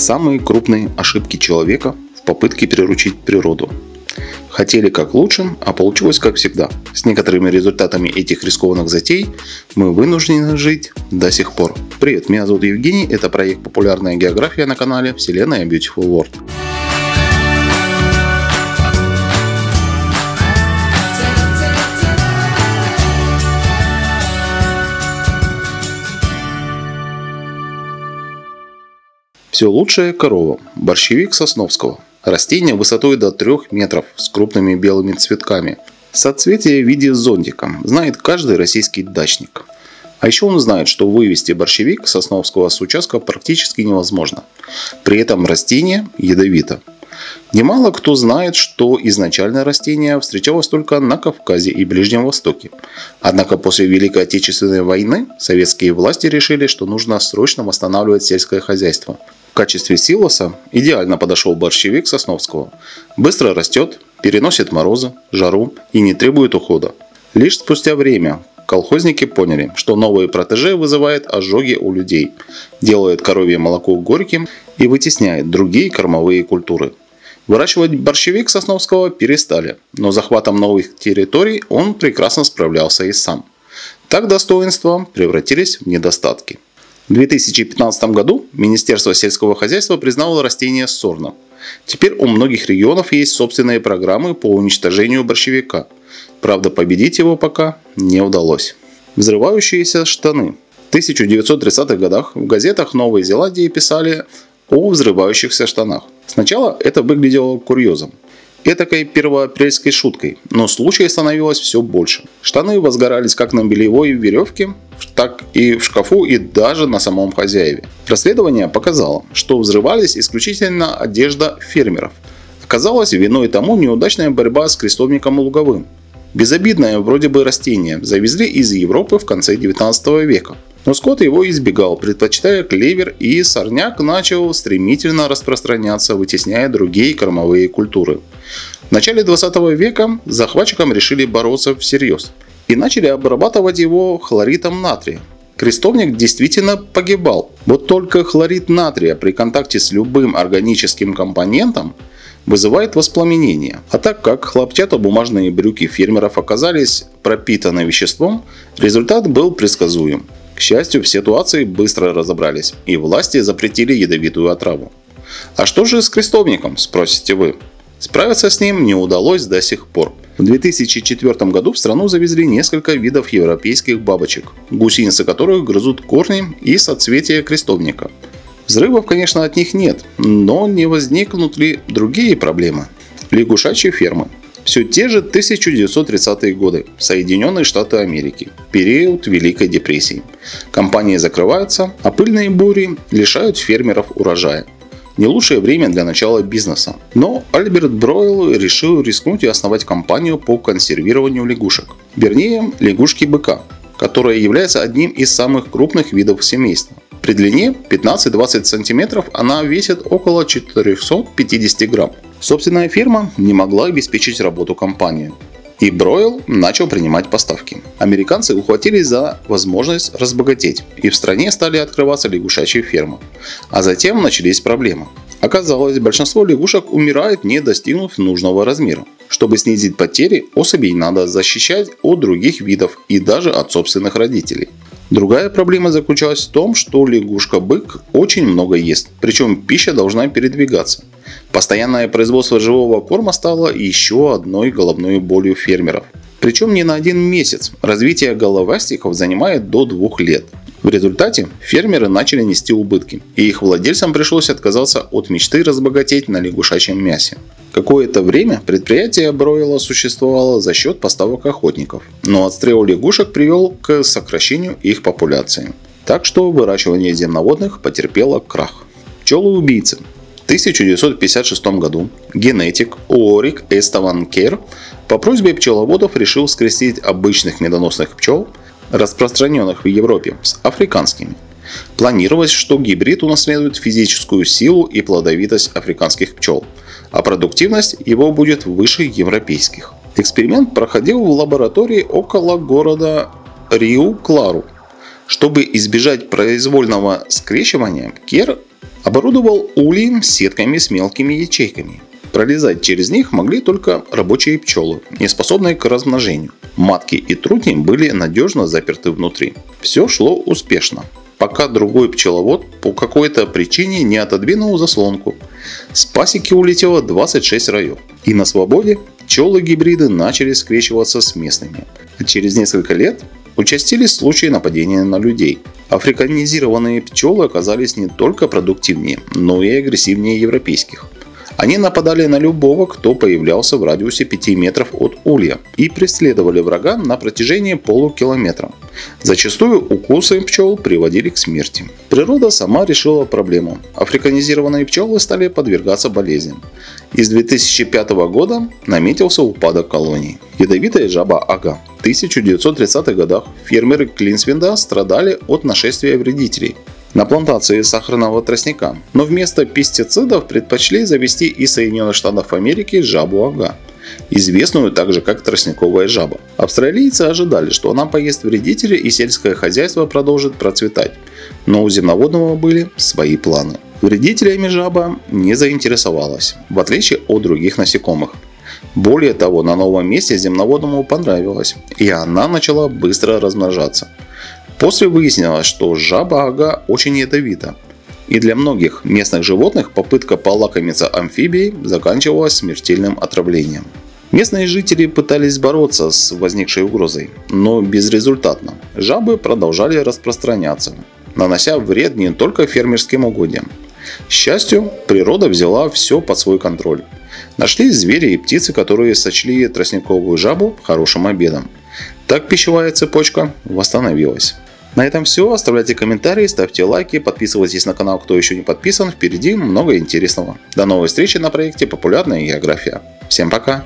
Самые крупные ошибки человека в попытке приручить природу. Хотели как лучше, а получилось как всегда. С некоторыми результатами этих рискованных затей мы вынуждены жить до сих пор. Привет, меня зовут Евгений, это проект «Популярная география» на канале Вселенная Beautiful World. Все лучшее корова. Борщевик Сосновского. Растение высотой до 3 метров с крупными белыми цветками. Соцветие в виде зонтика. Знает каждый российский дачник. А еще он знает, что вывести борщевик Сосновского с участка практически невозможно. При этом растение ядовито. Немало кто знает, что изначально растение встречалось только на Кавказе и Ближнем Востоке. Однако после Великой Отечественной войны советские власти решили, что нужно срочно восстанавливать сельское хозяйство. В качестве силоса идеально подошел борщевик Сосновского. Быстро растет, переносит морозы, жару и не требует ухода. Лишь спустя время колхозники поняли, что новые протеже вызывает ожоги у людей, делает коровье молоко горьким и вытесняет другие кормовые культуры. Выращивать борщевик Сосновского перестали, но захватом новых территорий он прекрасно справлялся и сам. Так достоинства превратились в недостатки – в 2015 году Министерство сельского хозяйства признало растение сорным. Теперь у многих регионов есть собственные программы по уничтожению борщевика. Правда, победить его пока не удалось. Взрывающиеся штаны. В 1930-х годах в газетах Новой Зеландии писали о взрывающихся штанах. Сначала это выглядело курьезом этакой первоапрельской шуткой, но случаев становилось все больше. Штаны возгорались как на белевой веревке, так и в шкафу и даже на самом хозяеве. Расследование показало, что взрывались исключительно одежда фермеров. Оказалось, виной тому неудачная борьба с крестовником луговым. Безобидное вроде бы растение завезли из Европы в конце 19 века. Но скот его избегал, предпочитая клевер, и сорняк начал стремительно распространяться, вытесняя другие кормовые культуры. В начале 20 века захватчикам решили бороться всерьез и начали обрабатывать его хлоритом натрия. Крестовник действительно погибал. Вот только хлорид натрия при контакте с любым органическим компонентом вызывает воспламенение. А так как хлопчатобумажные брюки фермеров оказались пропитаны веществом, результат был предсказуем. К счастью, в ситуации быстро разобрались, и власти запретили ядовитую отраву. А что же с крестовником, спросите вы? Справиться с ним не удалось до сих пор. В 2004 году в страну завезли несколько видов европейских бабочек, гусеницы которых грызут корни и соцветия крестовника. Взрывов, конечно, от них нет, но не возникнут ли другие проблемы? Лягушачьи фермы. Все те же 1930-е годы, Соединенные Штаты Америки, период Великой депрессии. Компании закрываются, а пыльные бури лишают фермеров урожая. Не лучшее время для начала бизнеса. Но Альберт Бройл решил рискнуть и основать компанию по консервированию лягушек. Вернее, лягушки-быка, которая является одним из самых крупных видов семейства. При длине 15-20 см она весит около 450 грамм. Собственная фирма не могла обеспечить работу компании. И Бройл начал принимать поставки. Американцы ухватились за возможность разбогатеть, и в стране стали открываться лягушачьи фермы. А затем начались проблемы. Оказалось, большинство лягушек умирает, не достигнув нужного размера. Чтобы снизить потери, особей надо защищать от других видов и даже от собственных родителей. Другая проблема заключалась в том, что лягушка-бык очень много ест, причем пища должна передвигаться. Постоянное производство живого корма стало еще одной головной болью фермеров. Причем не на один месяц. Развитие головастиков занимает до двух лет. В результате фермеры начали нести убытки, и их владельцам пришлось отказаться от мечты разбогатеть на лягушачьем мясе. Какое-то время предприятие Бройла существовало за счет поставок охотников, но отстрел лягушек привел к сокращению их популяции. Так что выращивание земноводных потерпело крах. Пчелы-убийцы. 1956 году генетик Орик Эставан Кер по просьбе пчеловодов решил скрестить обычных медоносных пчел, распространенных в Европе, с африканскими. Планировалось, что гибрид унаследует физическую силу и плодовитость африканских пчел, а продуктивность его будет выше европейских. Эксперимент проходил в лаборатории около города Риу-Клару. Чтобы избежать произвольного скрещивания, Кер Оборудовал ульи сетками с мелкими ячейками. Пролезать через них могли только рабочие пчелы, не способные к размножению. Матки и трутни были надежно заперты внутри. Все шло успешно, пока другой пчеловод по какой-то причине не отодвинул заслонку. С пасеки улетело 26 раев. И на свободе пчелы-гибриды начали скрещиваться с местными. А через несколько лет участились случаи нападения на людей. Африканизированные пчелы оказались не только продуктивнее, но и агрессивнее европейских. Они нападали на любого, кто появлялся в радиусе 5 метров от улья и преследовали врага на протяжении полукилометра. Зачастую укусы пчел приводили к смерти. Природа сама решила проблему. Африканизированные пчелы стали подвергаться болезням. Из 2005 года наметился упадок колоний. Ядовитая жаба ага. В 1930-х годах фермеры Клинсвинда страдали от нашествия вредителей на плантации сахарного тростника, но вместо пестицидов предпочли завести из Соединенных Штатов Америки жабу ага, известную также как тростниковая жаба. Австралийцы ожидали, что она поест вредителей и сельское хозяйство продолжит процветать, но у земноводного были свои планы. Вредителями жаба не заинтересовалась, в отличие от других насекомых. Более того, на новом месте земноводному понравилось, и она начала быстро размножаться – После выяснилось, что жаба-ага очень ядовита. И для многих местных животных попытка полакомиться амфибией заканчивалась смертельным отравлением. Местные жители пытались бороться с возникшей угрозой, но безрезультатно. Жабы продолжали распространяться, нанося вред не только фермерским угодьям. К счастью, природа взяла все под свой контроль. Нашлись звери и птицы, которые сочли тростниковую жабу хорошим обедом. Так пищевая цепочка восстановилась. На этом все. Оставляйте комментарии, ставьте лайки, подписывайтесь на канал, кто еще не подписан. Впереди много интересного. До новой встречи на проекте «Популярная география». Всем пока!